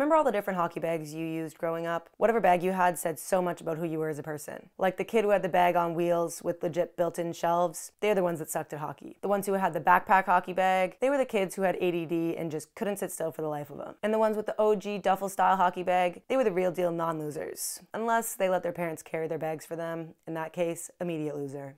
Remember all the different hockey bags you used growing up? Whatever bag you had said so much about who you were as a person. Like the kid who had the bag on wheels with legit built in shelves, they're the ones that sucked at hockey. The ones who had the backpack hockey bag, they were the kids who had ADD and just couldn't sit still for the life of them. And the ones with the OG duffel style hockey bag, they were the real deal non losers. Unless they let their parents carry their bags for them. In that case, immediate loser.